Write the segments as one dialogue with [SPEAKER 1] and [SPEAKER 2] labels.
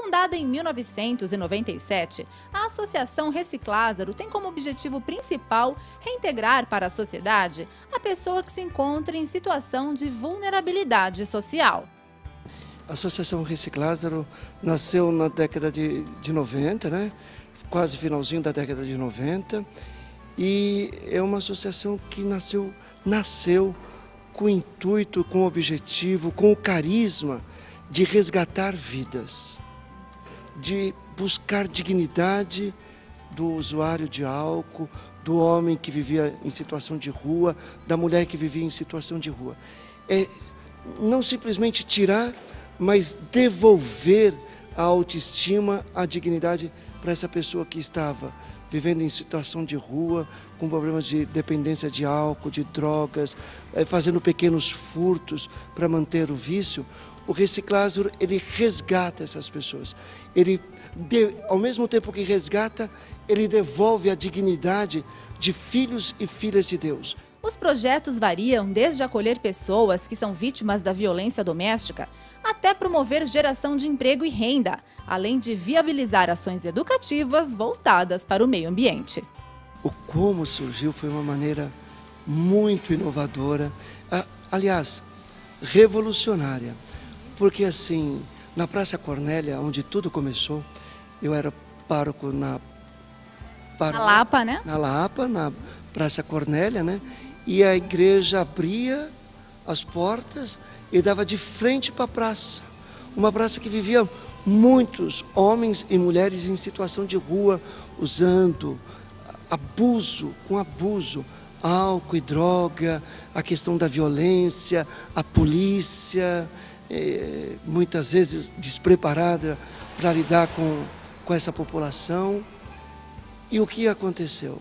[SPEAKER 1] Fundada em 1997, a Associação Reciclázaro tem como objetivo principal reintegrar para a sociedade a pessoa que se encontra em situação de vulnerabilidade social.
[SPEAKER 2] A Associação Reciclázaro nasceu na década de, de 90, né? quase finalzinho da década de 90, e é uma associação que nasceu, nasceu com o intuito, com o objetivo, com o carisma de resgatar vidas, de buscar dignidade do usuário de álcool, do homem que vivia em situação de rua, da mulher que vivia em situação de rua. É não simplesmente tirar, mas devolver a autoestima, a dignidade para essa pessoa que estava vivendo em situação de rua, com problemas de dependência de álcool, de drogas, eh, fazendo pequenos furtos para manter o vício, o reciclázaro ele resgata essas pessoas. Ele, de, ao mesmo tempo que resgata, ele devolve a dignidade de filhos e filhas de Deus.
[SPEAKER 1] Os projetos variam desde acolher pessoas que são vítimas da violência doméstica até promover geração de emprego e renda, além de viabilizar ações educativas voltadas para o meio ambiente.
[SPEAKER 2] O como surgiu foi uma maneira muito inovadora, aliás, revolucionária, porque assim, na Praça Cornélia, onde tudo começou, eu era pároco na
[SPEAKER 1] na Lapa, né?
[SPEAKER 2] Na Lapa, na Praça Cornélia, né? e a igreja abria as portas e dava de frente para a praça. Uma praça que vivia muitos homens e mulheres em situação de rua, usando abuso, com abuso, álcool e droga, a questão da violência, a polícia, eh, muitas vezes despreparada para lidar com, com essa população. E o que aconteceu?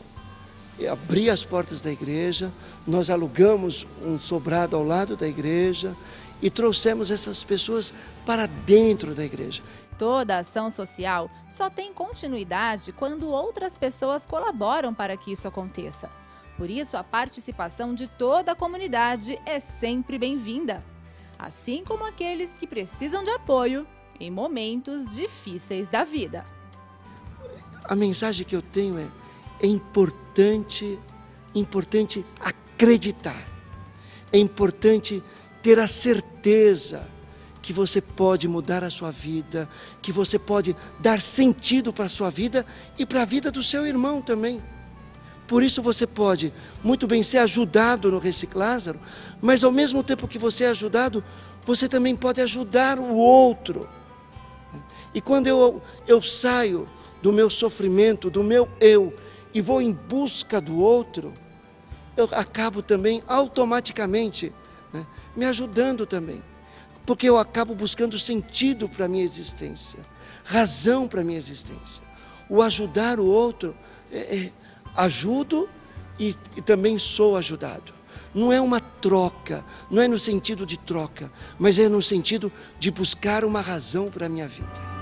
[SPEAKER 2] abri as portas da igreja, nós alugamos um sobrado ao lado da igreja e trouxemos essas pessoas para dentro da igreja.
[SPEAKER 1] Toda ação social só tem continuidade quando outras pessoas colaboram para que isso aconteça. Por isso, a participação de toda a comunidade é sempre bem-vinda, assim como aqueles que precisam de apoio em momentos difíceis da vida.
[SPEAKER 2] A mensagem que eu tenho é é importante, importante acreditar. É importante ter a certeza que você pode mudar a sua vida, que você pode dar sentido para a sua vida e para a vida do seu irmão também. Por isso você pode muito bem ser ajudado no reciclázaro, mas ao mesmo tempo que você é ajudado, você também pode ajudar o outro. E quando eu, eu saio do meu sofrimento, do meu eu, e vou em busca do outro, eu acabo também automaticamente né, me ajudando também. Porque eu acabo buscando sentido para a minha existência, razão para a minha existência. O ajudar o outro, é, é, ajudo e, e também sou ajudado. Não é uma troca, não é no sentido de troca, mas é no sentido de buscar uma razão para a minha vida.